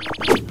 you